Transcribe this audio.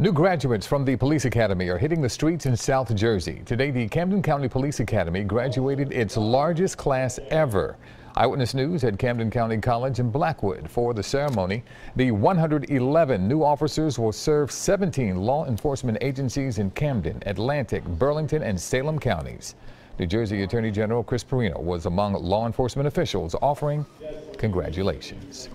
New graduates from the Police Academy are hitting the streets in South Jersey. Today, the Camden County Police Academy graduated its largest class ever. Eyewitness News at Camden County College in Blackwood for the ceremony. The 111 new officers will serve 17 law enforcement agencies in Camden, Atlantic, Burlington, and Salem counties. New Jersey Attorney General Chris Porrino was among law enforcement officials offering congratulations.